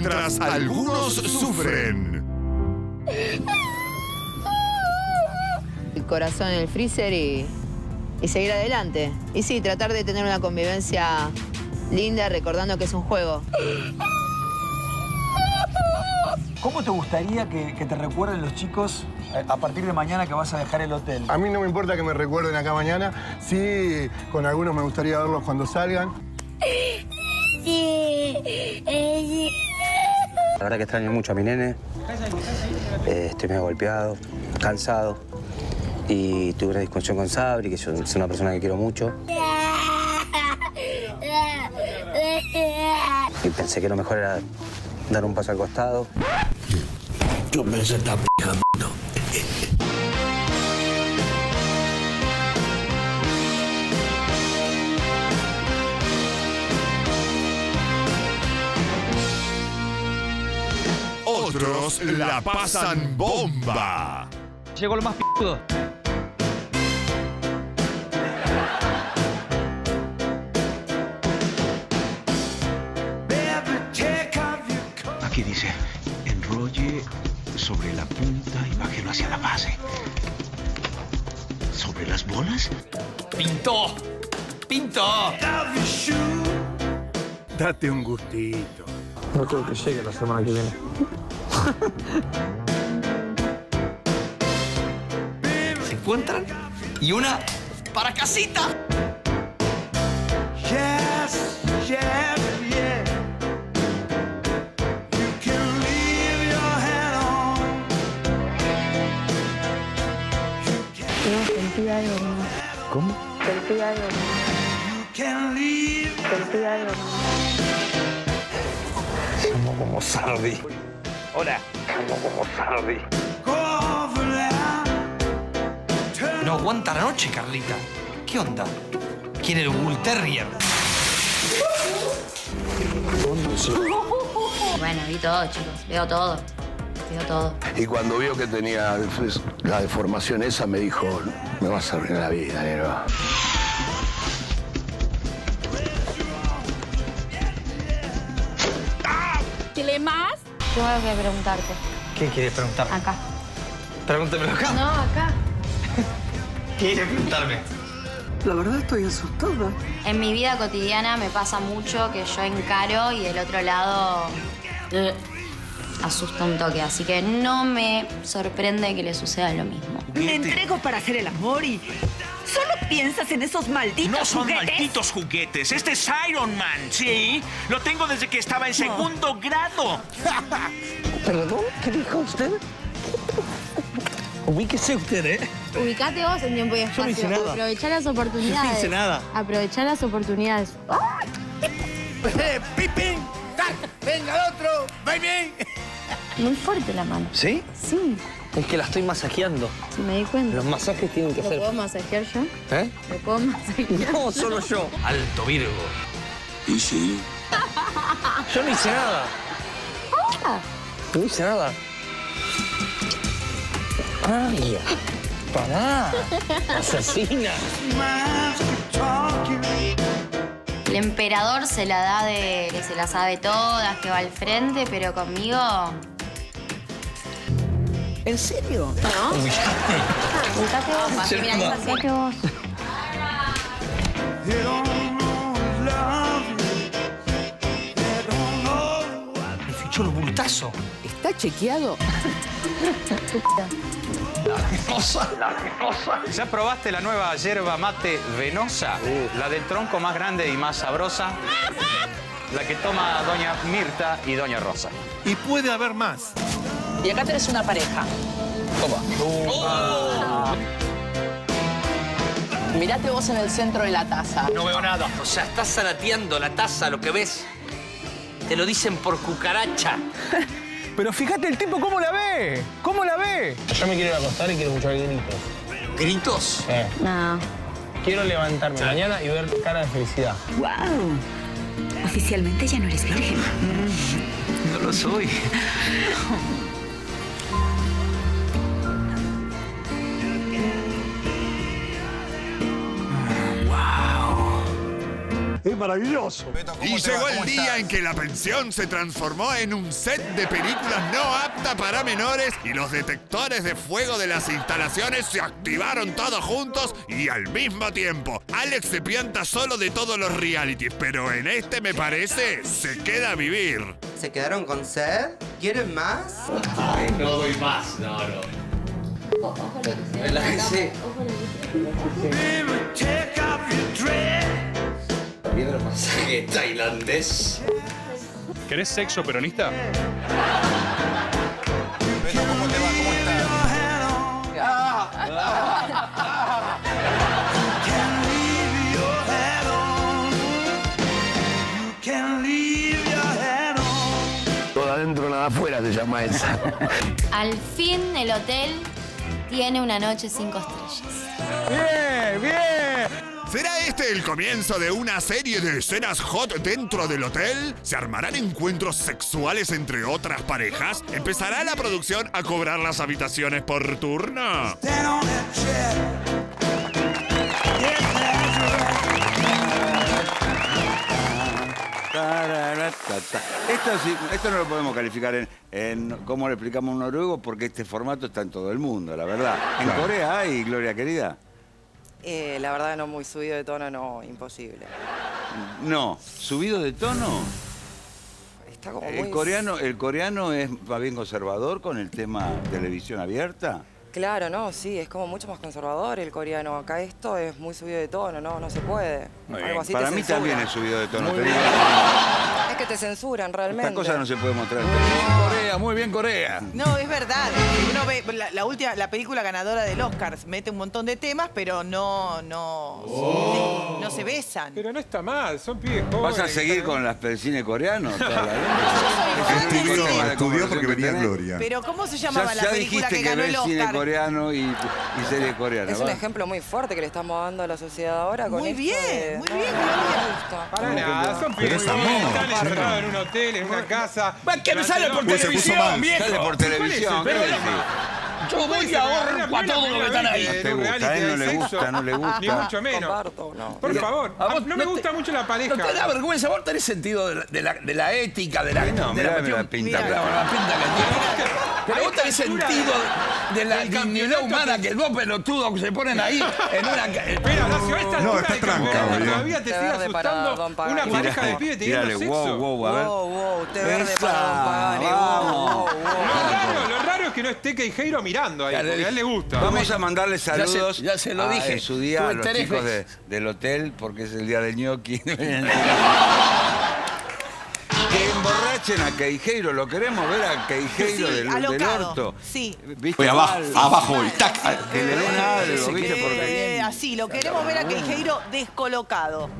mientras algunos sufren. El corazón en el freezer y, y seguir adelante. Y sí, tratar de tener una convivencia linda recordando que es un juego. ¿Cómo te gustaría que, que te recuerden los chicos eh, a partir de mañana que vas a dejar el hotel? A mí no me importa que me recuerden acá mañana. Sí, con algunos me gustaría verlos cuando salgan. La verdad que extraño mucho a mi nene. Eh, estoy medio golpeado, cansado. Y tuve una discusión con Sabri, que es una persona que quiero mucho. Y pensé que lo mejor era dar un paso al costado. Yo pensé esta pija, Otros la pasan bomba. Llegó lo más p***do. Aquí dice, enrolle sobre la punta y bájelo hacia la base. ¿Sobre las bolas? ¡Pintó! ¡Pintó! Date un gustito. No creo que llegue la semana que viene. Se encuentran y una para casita. No, sentí algo más. ¿Cómo? Sentí algo más. Sentí algo. Somos como Sardi. Hola. No aguanta la noche, Carlita. ¿Qué onda? Quiere el Bull Terrier. Bueno, vi todo, chicos. Veo todo. Veo todo. Y cuando vio que tenía la deformación esa, me dijo, me vas a arruinar la vida, negro. Tengo algo que preguntarte. ¿Qué quieres preguntar? Acá. Pregúntamelo acá. No, acá. ¿Qué quieres preguntarme? La verdad estoy asustada. En mi vida cotidiana me pasa mucho que yo encaro y del otro lado eh, asusta un toque. Así que no me sorprende que le suceda lo mismo. Me entrego para hacer el amor y solo piensas en esos malditos No son juguetes. malditos juguetes. Este es Iron Man, ¿sí? Lo tengo desde que estaba en segundo grado. ¿Perdón? ¿Qué dijo usted? Ubíquese usted, ¿eh? Ubicate vos en tiempo y espacio. no hice nada. Aprovechá las oportunidades. Yo no hice nada. Aprovechá las oportunidades. ¡Pipín! ¡Venga el otro! ¡Baby! Muy fuerte la mano. ¿Sí? Sí, Es que la estoy masajeando. sí me di cuenta. Los masajes tienen que ¿Lo ser... puedo masajear yo? ¿Eh? ¿Lo puedo masajear? No, solo yo. Alto Virgo. Y sí. Yo no hice nada. No hice nada. ¡Ay! ¡Pará! ¡Asesina! El emperador se la da de que se la sabe todas, que va al frente, pero conmigo. ¿En serio? ¿No? Ubicate vos, Papi, mira, es así. Vos. Me fichó el bultazo. ¿Está chequeado? ¿Ya probaste la nueva yerba mate venosa? La del tronco más grande y más sabrosa. La que toma Doña Mirta y Doña Rosa. Y puede haber más. Y acá tenés una pareja. Mirate vos en el centro de la taza. No veo nada. O sea, estás zanateando la taza, lo que ves. Te lo dicen por cucaracha. Pero fíjate el tipo cómo la ve. ¿Cómo la ve? Yo me quiero ir a acostar y quiero escuchar gritos. ¿Gritos? No. Quiero levantarme mañana y ver cara de felicidad. ¡Wow! Oficialmente ya no eres virgen. No lo soy. Es maravilloso. Y llegó el día en que la pensión se transformó en un set de películas no apta para menores y los detectores de fuego de las instalaciones se activaron todos juntos y al mismo tiempo. Alex se pianta solo de todos los realities, pero en este me parece se queda a vivir. ¿Se quedaron con sed? ¿Quieren más? no doy más, no, no. Relájese. ¿Vieron el masaje tailandés? ¿Querés sexo peronista? ¿cómo te va? ¿Cómo Todo adentro, nada afuera se llama esa. Al fin el hotel tiene una noche cinco estrellas. ¿Será este el comienzo de una serie de escenas hot dentro del hotel? ¿Se armarán encuentros sexuales entre otras parejas? ¿Empezará la producción a cobrar las habitaciones por turno? Esto, sí- esto no lo podemos calificar en, en cómo le explicamos a un noruego porque este formato está en todo el mundo, la verdad. En. Corea hay, Gloria querida. Eh, la verdad no muy subido de tono, no, imposible. No, subido de tono. Está como El coreano, el coreano es más bien conservador con el tema televisión abierta. Claro, no, sí, es como mucho más conservador el coreano. Acá esto es muy subido de tono, no, no se puede. Muy Algo bien. así Para te mí también es subido de tono. te digo. Es que te censuran realmente. Estas cosas no se pueden mostrar. en televisión. Corea, muy bien Corea. No, es verdad. Uno ve la, la última, la película ganadora del Oscar mete un montón de temas, pero no, no, no se besan. Pero no está mal, son pibes jóvenes. ¿Vas a seguir con las, el cine coreano? toda la vida? fan del Estudió, porque venía Gloria. Pero ¿cómo se llamaba Ya, la ya película dijiste que que ganó el ves cine Oscar? coreano y, y series coreanas. Es un ejemplo muy fuerte que le estamos dando a la sociedad ahora con Muy esto bien, de- muy bien, gusta. Para nada, son pibes están encerrados en un hotel, en una casa. Que me sale por televisión, viejo. Sale por televisión. ¿Cuál es ¿qué el decís? Yo voy y ahorro a todo lo que están ahí. No te gusta, de le gusta, no le gusta. Ni mucho menos. Comparto, no. Por favor, A vos no me te- gusta mucho la pareja. No te da vergüenza, vos tenés sentido de la, de la, de la ética, de la, no, de la pinta la pinta que tiene. Pero vos tenés sentido de la dignidad humana que- dos pelotudos que se ponen ahí en una... Espera, Horacio, a esta No, está del tranca, todavía te sigue asustando una pareja de pibes teniendo sexo. wow, wow, a ver. Wow, wow, té verde para Don Pagani. Wow, vamos. wow, wow. Lo raro, lo raro es que no esté Queijeiro mirando ahí, Ya porque a él le gusta. Vamos a mandarle se- saludos ya se lo a- dije. en su día a los tres chicos de- del hotel porque es el día del ñoqui. que emborrachen a Queijeiro, lo queremos ver a Queijeiro Sí, del, del orto. Sí. ¿Viste? Voy abajo, abajo y tac. Que le den algo, ¿viste? Porque... Eh, así, lo queremos ver a Queijeiro descolocado.